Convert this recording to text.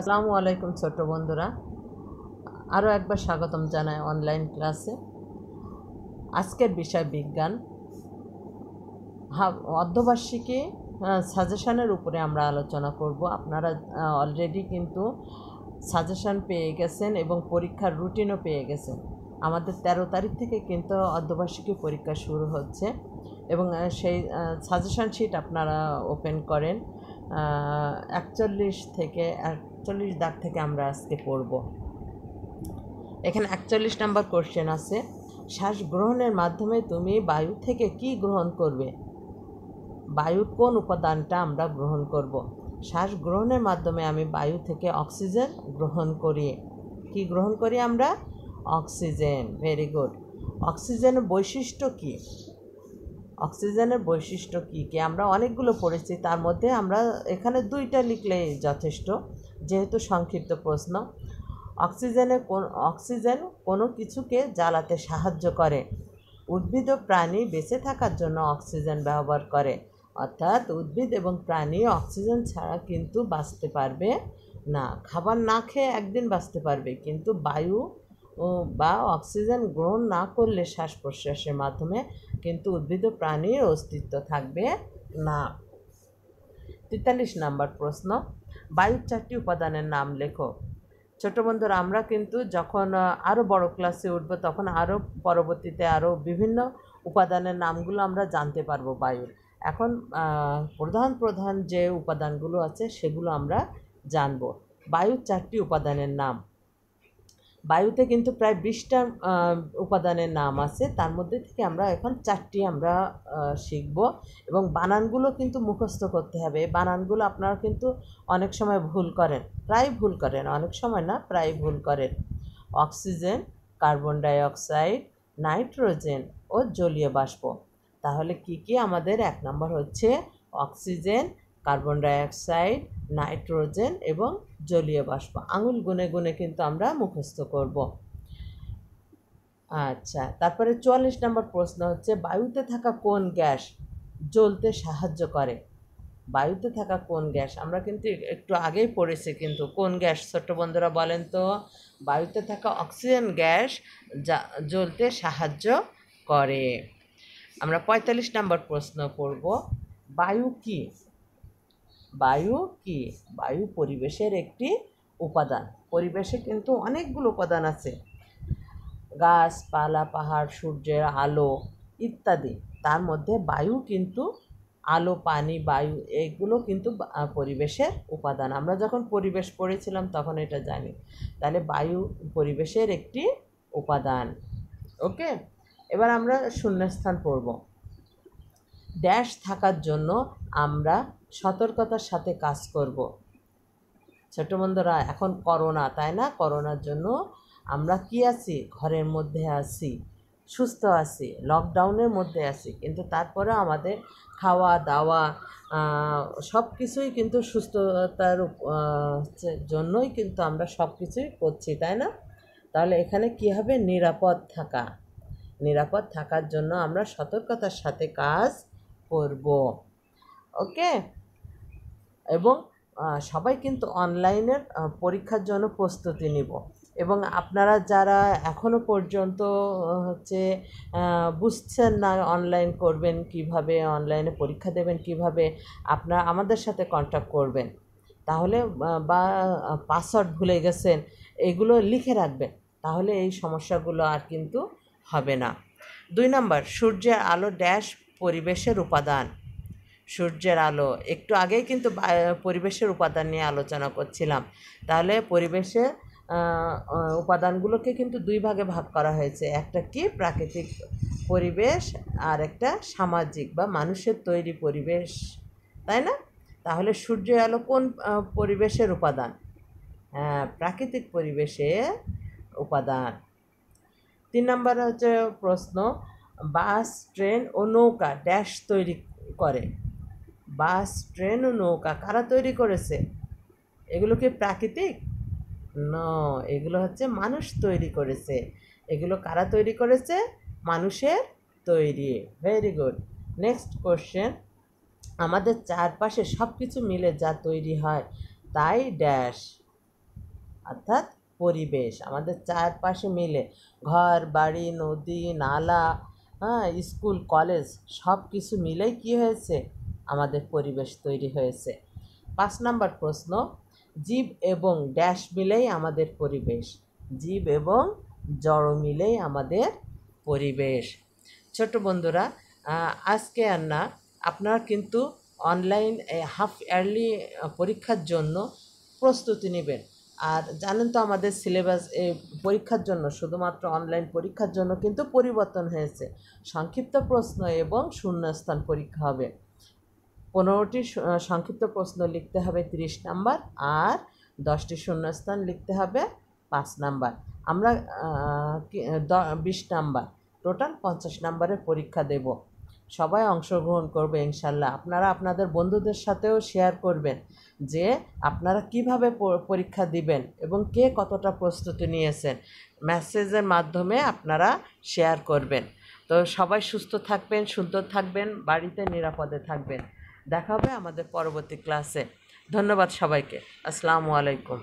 আসসালামু আলাইকুম ছোট্ট বন্ধুরা। আরও একবার স্বাগতম জানাই অনলাইন ক্লাসে আজকের বিষয় বিজ্ঞান। অর্ধবার্ষিকী সাজেশনের উপরে আমরা আলোচনা করব। আপনারা অলরেডি কিন্তু সাজেশন পেয়ে গেছেন এবং পরীক্ষার রুটিনও পেয়ে গেছেন। আমাদের তেরো তারিখ থেকে কিন্তু অর্ধবার্ষিকী পরীক্ষা শুরু হচ্ছে এবং সেই সাজেশন শিট আপনারা ওপেন করেন একচল্লিশ থেকে একচল্লিশ দাগ থেকে আমরা আজকে পড়ব। এখানে একচল্লিশ নাম্বার কোশ্চেন আছে। শ্বাস গ্রহণের মাধ্যমে তুমি বায়ু থেকে কি গ্রহণ করবে? বায়ুর কোন উপাদানটা আমরা গ্রহণ করব? শ্বাস গ্রহণের মাধ্যমে আমি বায়ু থেকে অক্সিজেন গ্রহণ করি। কি গ্রহণ করি আমরা? অক্সিজেন। ভেরি গুড অক্সিজেনের বৈশিষ্ট্য কী? অক্সিজেনের বৈশিষ্ট্য কী কী আমরা অনেকগুলো পড়েছি, তার মধ্যে আমরা এখানে দুইটা লিখলেই যথেষ্ট। যেহেতু সংক্ষিপ্ত প্রশ্ন, অক্সিজেনে কোন, অক্সিজেন কোনো কিছুকে জ্বালাতে সাহায্য করে। উদ্ভিদ ও প্রাণী বেঁচে থাকার জন্য অক্সিজেন ব্যবহার করে। অর্থাৎ উদ্ভিদ এবং প্রাণী অক্সিজেন ছাড়া কিন্তু বাঁচতে পারবে না। খাবার না খেয়ে একদিন বাঁচতে পারবে, কিন্তু বায়ু বা অক্সিজেন গ্রহণ না করলে শ্বাস প্রশ্বাসের মাধ্যমে কিন্তু উদ্ভিদ ও প্রাণীর অস্তিত্ব থাকবে না। তেতাল্লিশ নাম্বার প্রশ্ন বায়ুর চারটি উপাদানের নাম লেখো। ছোট বন্ধুরা, আমরা কিন্তু যখন আরও বড় ক্লাসে উঠবো, তখন আরও পরবর্তীতে আরও বিভিন্ন উপাদানের নামগুলো আমরা জানতে পারব বায়ুর। এখন প্রধান প্রধান যে উপাদানগুলো আছে, সেগুলো আমরা জানব। বায়ুর চারটি উপাদানের নাম। বায়ুতে কিন্তু প্রায় বিশটা উপাদানের নাম আছে। তার মধ্যে থেকে আমরা এখন চারটি আমরা শিখব এবং বানানগুলো কিন্তু মুখস্থ করতে হবে। বানানগুলো আপনারা কিন্তু অনেক সময় ভুল করেন, প্রায় ভুল করেন, অনেক সময় না, প্রায় ভুল করেন। Oxygen, carbon dioxide nitrogen ও জলীয় বাষ্প। তাহলে কি কি? আমাদের এক নম্বর হচ্ছে অক্সিজেন কার্বন ডাইঅক্সাইড, নাইট্রোজেন এবং জলীয় বাষ্প। আঙুল গুনে গুনে কিন্তু আমরা মুখস্থ করব। আচ্ছা তারপরে চুয়াল্লিশ নম্বর প্রশ্ন হচ্ছে, বায়ুতে থাকা কোন গ্যাস জ্বলতে সাহায্য করে? বায়ুতে থাকা কোন গ্যাস? আমরা কিন্তু একটু আগেই পড়েছি কিন্তু কোন গ্যাস? ছোট্ট বন্ধুরা বলেন তো, বায়ুতে থাকা অক্সিজেন গ্যাস যা, জ্বলতে সাহায্য করে। আমরা পঁয়তাল্লিশ নম্বর প্রশ্ন পড়ব, বায়ু কি? বায়ু কি? বায়ু পরিবেশের একটি উপাদান। পরিবেশে কিন্তু অনেকগুলো উপাদান আছে। গাছপালা, পাহাড়, সূর্যের আলো ইত্যাদি। তার মধ্যে বায়ু কিন্তু আলো, পানি, বায়ু এগুলো কিন্তু পরিবেশের উপাদান। আমরা যখন পরিবেশ পড়েছিলাম তখন এটা জানি। তাহলে বায়ু পরিবেশের একটি উপাদান। ওকে? এবার আমরা শূন্যস্থান পড়ব। ড্যাশ থাকার জন্য আমরা সতর্কতার সাথে কাজ করব। ছোট বন্ধুরা, এখন করোনা, তাই না? করোনার জন্য আমরা কি আছি? ঘরের মধ্যে আছি, সুস্থ আছি লকডাউনের মধ্যে আছি, কিন্তু তারপরে আমাদের খাওয়া, দাওয়া সব কিছুই কিন্তু সুস্থতার জন্যই কিন্তু আমরা সব কিছুই করছি, তাই না? তাহলে এখানে কি হবে? নিরাপদ থাকা। নিরাপদ থাকার জন্য আমরা সতর্কতার সাথে কাজ করব। ওকে এবং সবাই কিন্তু অনলাইনের পরীক্ষার জন্য প্রস্তুতি নিব। এবং আপনারা যারা এখনও পর্যন্ত হচ্ছে বুঝছেন না অনলাইন করবেন কীভাবে অনলাইনে পরীক্ষা দেবেন কীভাবে, আপনারা আমাদের সাথে কন্ট্যাক্ট করবেন। তাহলে বা পাসওয়ার্ড ভুলে গেছেন, এগুলো লিখে রাখবেন। তাহলে এই সমস্যাগুলো আর কিন্তু হবে না। দুই নম্বর, সূর্যের আলো ড্যাশ পরিবেশের উপাদান। সূর্যের আলো। একটু আগেই কিন্তু পরিবেশের উপাদান নিয়ে আলোচনা করছিলাম। তাহলে আহ, উপাদানগুলোকে কিন্তু দুই ভাগে ভাগ করা হয়েছে। একটা কি? প্রাকৃতিক পরিবেশ আর একটা সামাজিক বা মানুষের তৈরি পরিবেশ। তাই না? তাহলে সূর্যের আলো কোন পরিবেশের উপাদান? হ্যাঁ প্রাকৃতিক পরিবেশে উপাদান। তিন নম্বর হচ্ছে প্রশ্ন বাস, ট্রেন ও নৌকা ড্যাশ তৈরি করে। বাস, ট্রেন ও নৌকা কারা তৈরি করেছে? এগুলো কি প্রাকৃতিক? ন, এগুলো হচ্ছে মানুষ তৈরি করেছে। এগুলো কারা তৈরি করেছে? মানুষের তৈরি। ভেরি গুড নেক্সট কোশ্চেন আমাদের চারপাশে সব কিছু মিলে যা তৈরি হয়, তাই ড্যাশ, অর্থাৎ পরিবেশ। আমাদের চারপাশে মিলে ঘর, বাড়ি, নদী, নালা হ্যাঁ স্কুল, কলেজ সব কিছু মিলেই কী হয়েছে? আমাদের পরিবেশ তৈরি হয়েছে। পাঁচ নাম্বার প্রশ্ন, জীব এবং ড্যাশ মিলেই আমাদের পরিবেশ। জীব এবং জড় মিলেই আমাদের পরিবেশ। ছোট বন্ধুরা আজকে আর না আপনারা কিন্তু অনলাইন হাফ ইয়ারলি পরীক্ষার জন্য প্রস্তুতি নেবেন। আর জানেন তো আমাদের সিলেবাস পরীক্ষার জন্য, শুধুমাত্র অনলাইন পরীক্ষার জন্য কিন্তু পরিবর্তন হয়েছে। সংক্ষিপ্ত প্রশ্ন এবং শূন্যস্থান পরীক্ষা হবে। পনেরোটি সংক্ষিপ্ত প্রশ্ন লিখতে হবে তিরিশ নাম্বার আর দশটি শূন্যস্থান লিখতে হবে পাঁচ নাম্বার। আমরা বিশ নাম্বার। টোটাল পঞ্চাশ নাম্বারের পরীক্ষা দেব। সবাই অংশগ্রহণ করবে ইনশাল্লাহ। আপনারা আপনাদের বন্ধুদের সাথেও শেয়ার করবেন যে আপনারা কীভাবে পরীক্ষা দিবেন এবং কে কতটা প্রস্তুতি নিয়েছেন। মেসেজের মাধ্যমে আপনারা শেয়ার করবেন। তো সবাই সুস্থ থাকবেন, সুন্দর থাকবেন, বাড়িতে নিরাপদে থাকবেন। দেখা হবে আমাদের পরবর্তী ক্লাসে ধন্যবাদ সবাইকে। আসসালামু আলাইকুম।